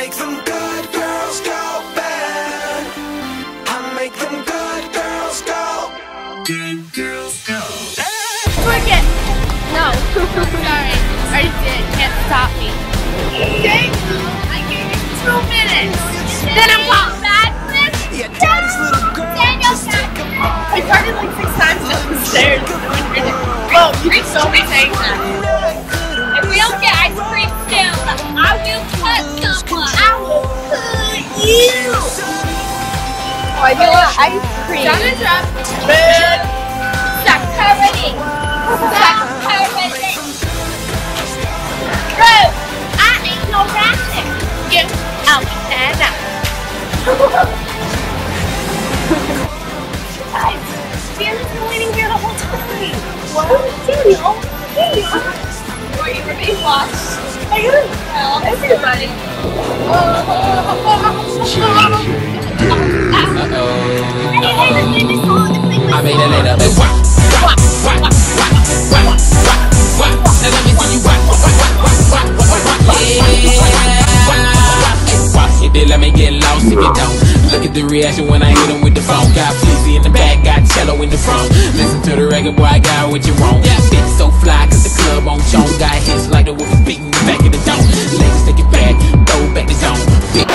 make them good girls go bad. I make them good girls go. Good girls go. Twerk it! No, sorry. I did. Can't stop me. Okay? I gave you two minutes. Then I'm off. This song. Let's sing this I made it later, but wah, wah, wah, wah, wah, wah, wah, wah. Now let me see you wah, wah, wah, wah, wah, wah, wah, yeah. If they let me get lost if you don't Look at the reaction when I hit them with the phone. Got Flizzy in the back, got cello in the front. Listen to the record, boy, I got what you want. Yeah, bitch so fly, cause the club on Joan Got hits like the wolf is beating the back of the dome. Ladies take it back, throw back the zone. Yet?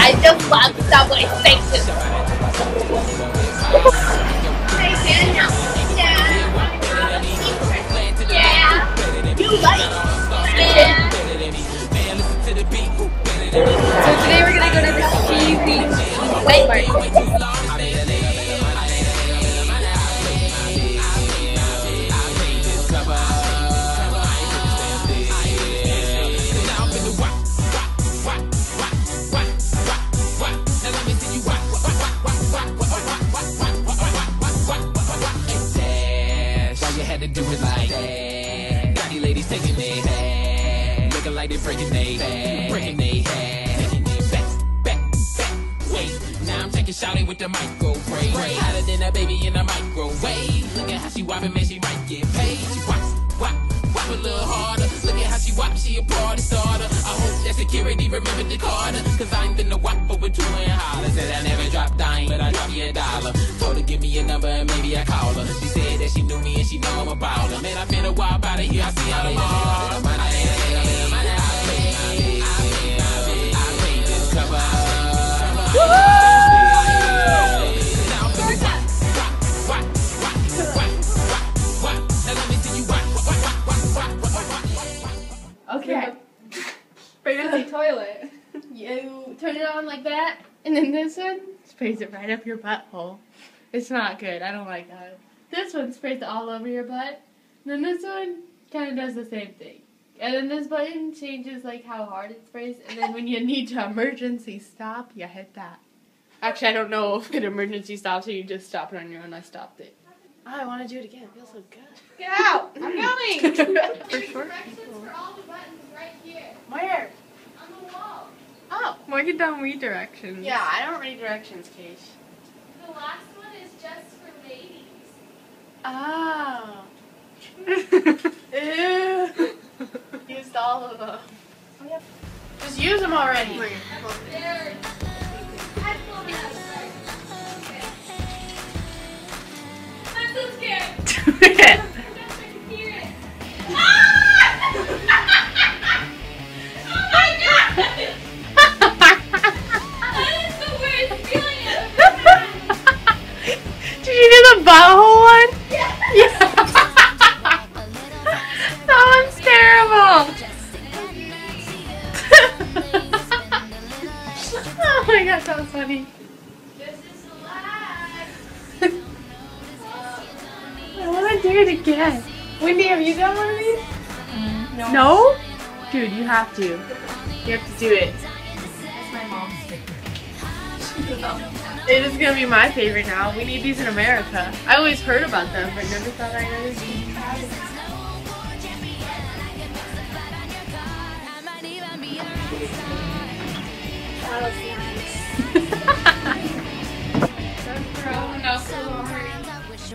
I just love Subway Station. Yeah. Yeah. You like So today we're gonna go to the cheesy wet market. Do it like that? Ladies taking head, looking like they breaking head, shouting with the microwave, hotter than a baby in a microwave. Look at how she whopping, man, she might get paid. She whop, whop, whop a little harder. Look at how she whop, she a party starter. I hope that security remembered the Carter, cause I ain't been the whop over two and holler. Said I never drop dime, but I drop you a dollar. Told her give me a number and maybe I call her. She said that she knew me and she know I'm a baller. Man, I've been a while out of here, I see her tomorrow. And this one sprays it right up your butthole. It's not good. I don't like that. This one sprays it all over your butt. And then this one kind of does the same thing. And then this button changes like how hard it sprays. And then when you need to emergency stop, you hit that. Actually, I don't know if it emergency stops or you just stop it on your own. I stopped it. Oh, I want to do it again. It feels so good. Get out! I'm coming! For sure. for all the buttons right here Where? On the wall. Oh. Mark down read directions. Yeah, I don't read directions, Kate. The last one is just for ladies. Oh. Ew. Used all of them. Oh, just use them already. Oh, I'm so scared. I want to do it again. Wendy, have you done one of these? no. Dude, you have to. You have to do it. my mom. It is gonna be my favorite now. We need these in America. I always heard about them, but never thought I'd ever see.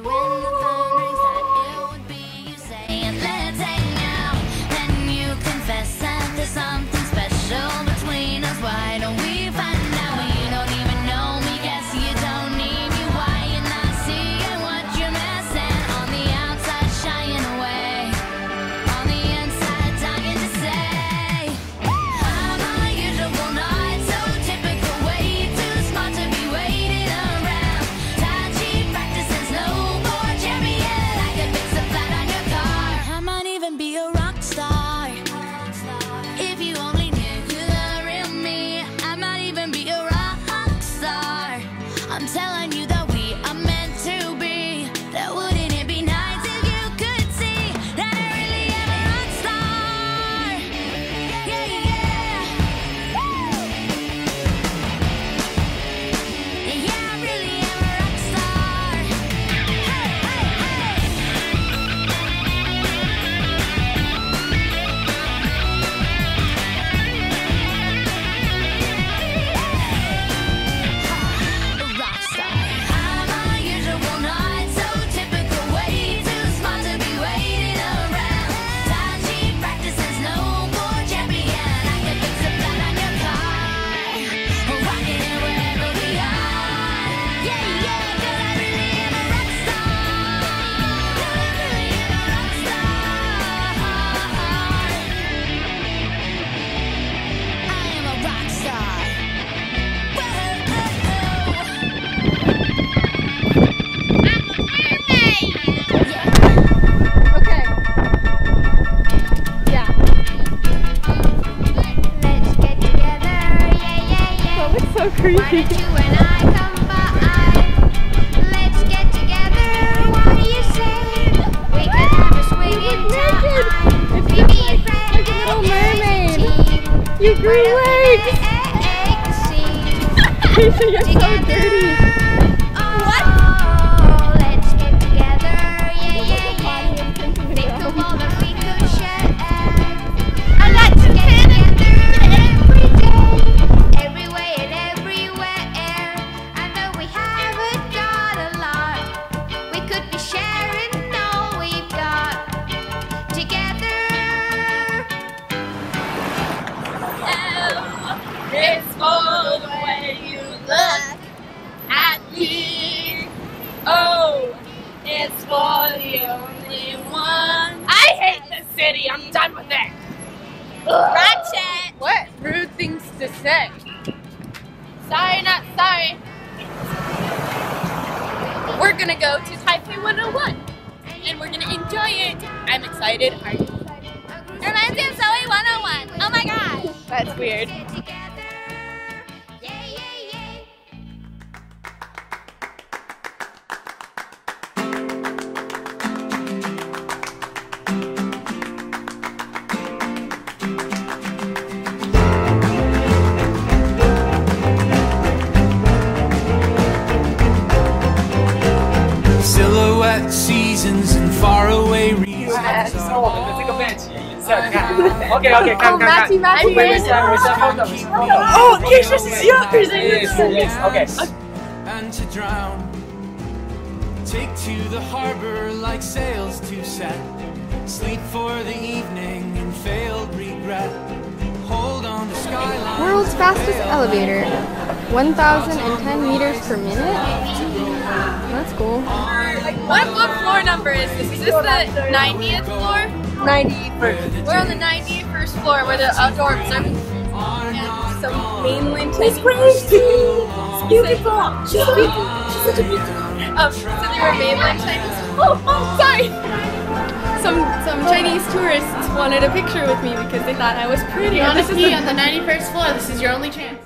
Something I'm telling you team. You grew legs. up in the scene. Keisha, you're so dirty. Gonna go to Taipei 101 and we're gonna enjoy it. I'm excited. Are you excited? Reminds me of Zoey 101. Oh my gosh. That's weird. seasons and faraway reasons. 说我们的这个 match 颜色，你看，OK OK，看看看， matchy matchy 我们是我是 hold up，是 hold up。哦可以说是喜欢可是 Yes yes OK。 and to drown. Take to the harbor like sails to set. Sleep for the evening in failed regret. Hold on to skyline. World's fastest elevator. 1,010 meters per minute? That's cool. What, what floor number is this? Is this the 90th floor? 91st. We're on the 91st floor where the outdoor observatory is. Yeah, so mainland Chinese. crazy. It's beautiful. She's beautiful. She's such a beautiful. Um, so they were mainland Chinese. Oh, oh, sorry. Some some Chinese tourists wanted a picture with me because they thought I was pretty. You want to This is the- on the 91st floor? This is your only chance.